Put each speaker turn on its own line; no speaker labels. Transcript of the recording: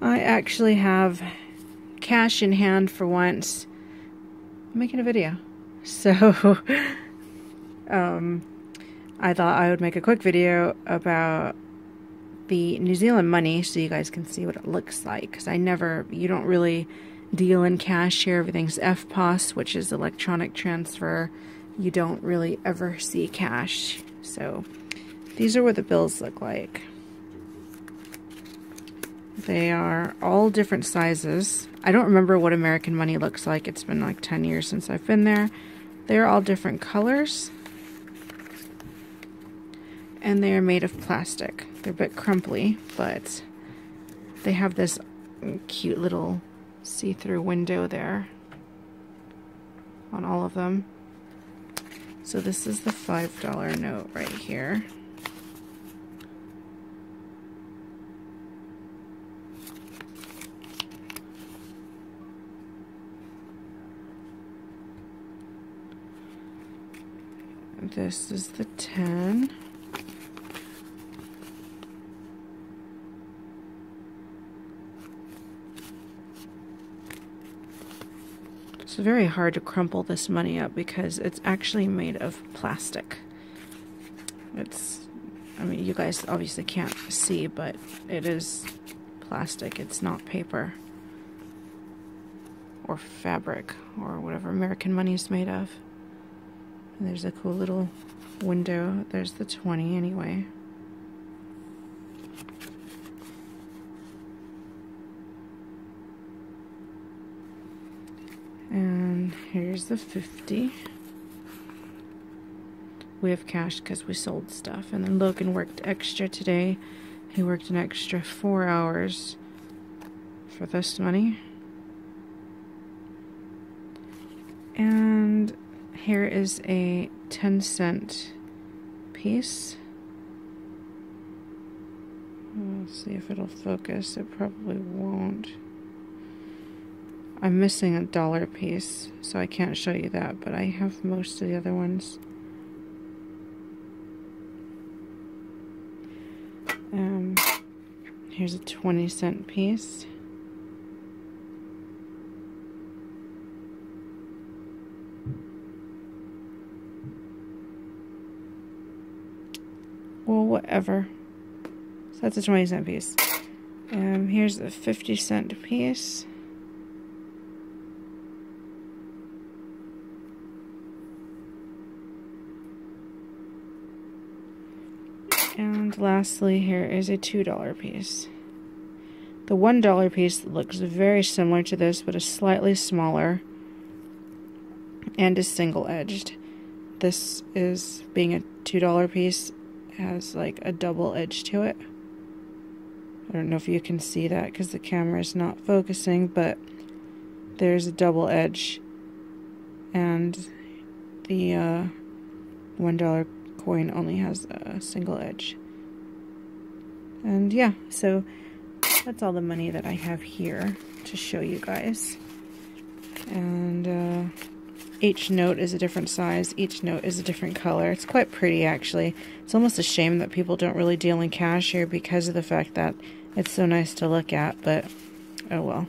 I actually have cash in hand for once. I'm making a video. So, um, I thought I would make a quick video about the New Zealand money so you guys can see what it looks like. Because I never, you don't really deal in cash here. Everything's EFTPOS, which is electronic transfer. You don't really ever see cash. So, these are what the bills look like. They are all different sizes. I don't remember what American money looks like. It's been like 10 years since I've been there. They're all different colors. And they are made of plastic. They're a bit crumply, but they have this cute little see-through window there on all of them. So this is the $5 note right here. This is the 10. It's very hard to crumple this money up because it's actually made of plastic. It's, I mean, you guys obviously can't see, but it is plastic. It's not paper or fabric or whatever American money is made of. And there's a cool little window. There's the 20 anyway. And here's the 50. We have cash because we sold stuff. And then Logan worked extra today. He worked an extra four hours for this money. And here is a 10 cent piece. Let's see if it'll focus. It probably won't. I'm missing a dollar piece, so I can't show you that, but I have most of the other ones. Um, here's a 20 cent piece. Well, whatever. So that's a 20 cent piece. Um, here's a 50 cent piece. And lastly, here is a $2 piece. The $1 piece looks very similar to this, but is slightly smaller and is single-edged. This is, being a $2 piece, has like a double edge to it. I don't know if you can see that because the camera is not focusing, but there's a double edge. And the uh, $1 coin only has a single edge. And yeah, so that's all the money that I have here to show you guys. And uh, each note is a different size, each note is a different color. It's quite pretty actually. It's almost a shame that people don't really deal in cash here because of the fact that it's so nice to look at, but oh well.